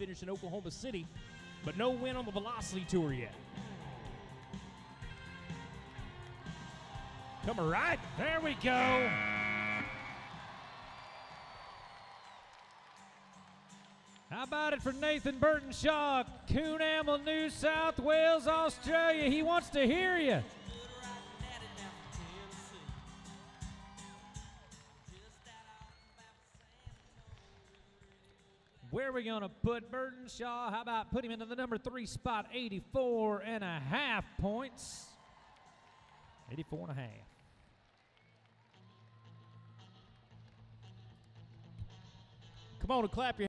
finish in Oklahoma City, but no win on the Velocity Tour yet. Coming right. There we go. How about it for Nathan Burtenshaw, Coonamble, New South Wales, Australia? He wants to hear you. Where are we going to put Burtenshaw? How about put him into the number three spot, 84 and a half points? 84 and a half. Come on and clap your